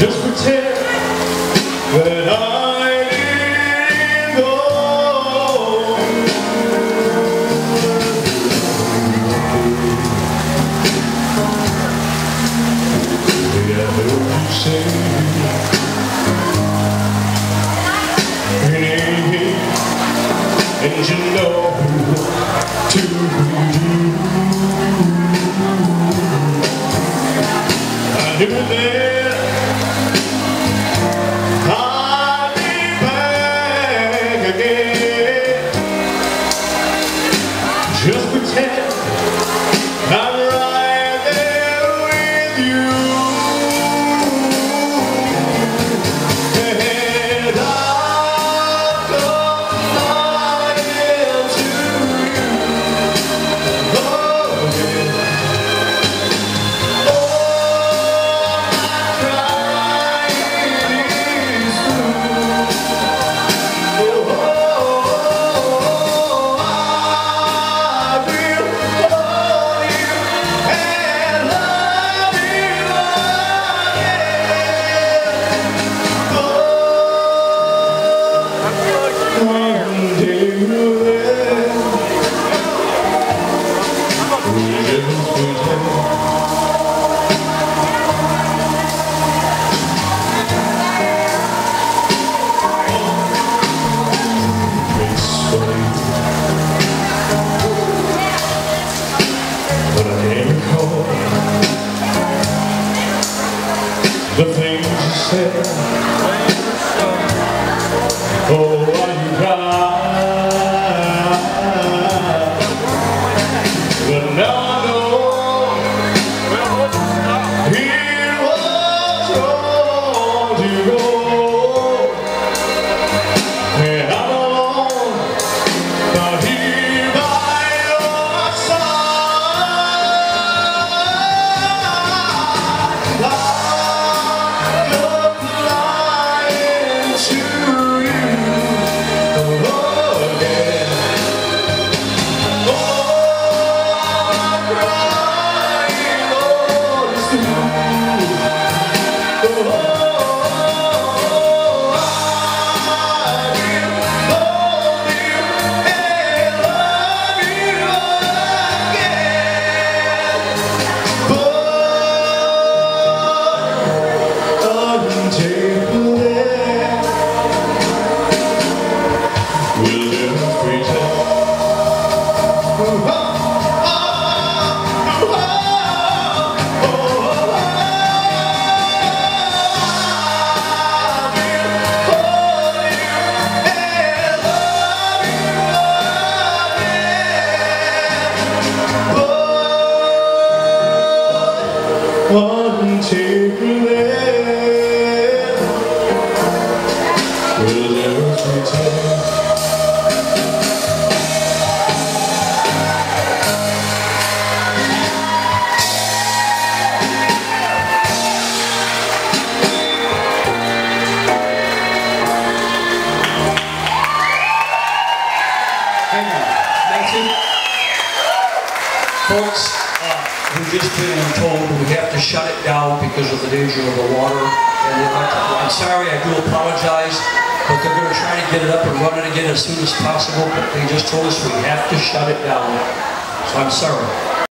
just pretend that I didn't go I you say and you know to I the things you said. Oh, why you? Folks, uh, we've just been told we have to shut it down because of the danger of the water. And I'm sorry, I do apologize, but they're going to try to get it up and run it again as soon as possible, but they just told us we have to shut it down. So I'm sorry.